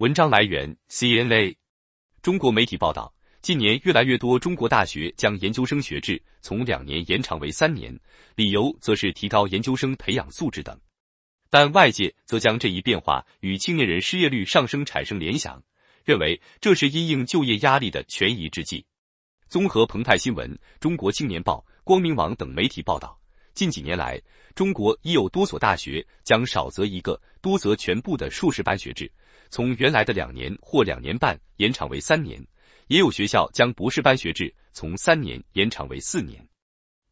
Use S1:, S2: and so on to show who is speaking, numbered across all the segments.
S1: 文章来源：CNA。中国媒体报道，近年越来越多中国大学将研究生学制从两年延长为三年，理由则是提高研究生培养素质等。但外界则将这一变化与青年人失业率上升产生联想，认为这是因应就业压力的权宜之计。综合澎湃新闻、中国青年报、光明网等媒体报道。近几年来，中国已有多所大学将少则一个、多则全部的硕士班学制，从原来的两年或两年半延长为三年；也有学校将博士班学制从三年延长为四年。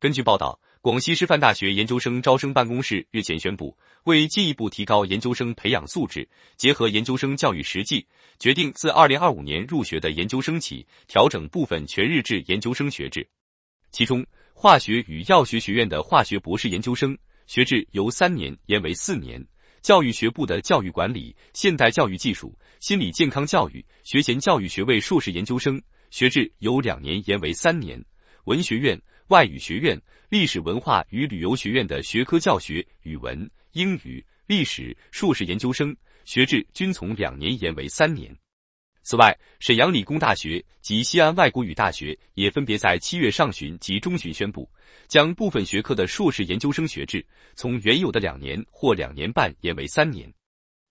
S1: 根据报道，广西师范大学研究生招生办公室日前宣布，为进一步提高研究生培养素质，结合研究生教育实际，决定自二零二五年入学的研究生起，调整部分全日制研究生学制，其中。化学与药学学院的化学博士研究生学制由三年延为四年；教育学部的教育管理、现代教育技术、心理健康教育学前教育学位硕士研究生学制由两年延为三年；文学院、外语学院、历史文化与旅游学院的学科教学、语文、英语、历史硕士研究生学制均从两年延为三年。此外，沈阳理工大学及西安外国语大学也分别在七月上旬及中旬宣布，将部分学科的硕士研究生学制从原有的两年或两年半延为三年。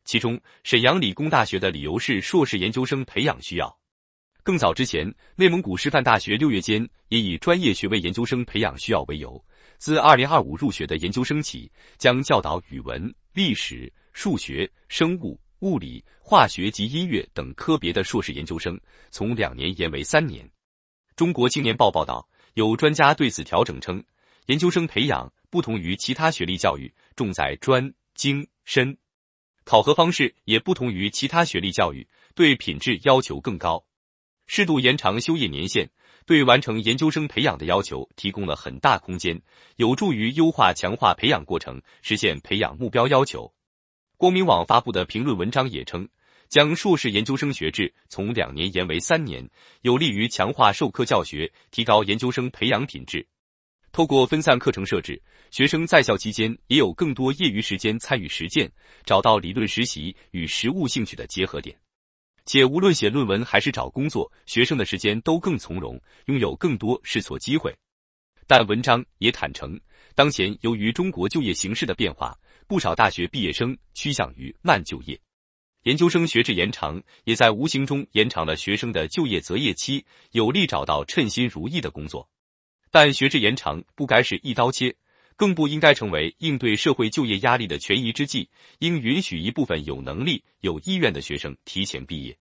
S1: 其中，沈阳理工大学的理由是硕士研究生培养需要。更早之前，内蒙古师范大学六月间也以专业学位研究生培养需要为由，自二零二五入学的研究生起，将教导语文、历史、数学、生物。物理、化学及音乐等科别的硕士研究生，从两年延为三年。中国青年报报道，有专家对此调整称，研究生培养不同于其他学历教育，重在专、精、深，考核方式也不同于其他学历教育，对品质要求更高。适度延长修业年限，对完成研究生培养的要求提供了很大空间，有助于优化强化培养过程，实现培养目标要求。光明网发布的评论文章也称，将硕士研究生学制从两年延为三年，有利于强化授课教学，提高研究生培养品质。透过分散课程设置，学生在校期间也有更多业余时间参与实践，找到理论实习与实务兴趣的结合点。且无论写论文还是找工作，学生的时间都更从容，拥有更多试错机会。但文章也坦诚，当前由于中国就业形势的变化。不少大学毕业生趋向于慢就业，研究生学制延长也在无形中延长了学生的就业择业期，有利找到称心如意的工作。但学制延长不该是一刀切，更不应该成为应对社会就业压力的权宜之计，应允许一部分有能力、有意愿的学生提前毕业。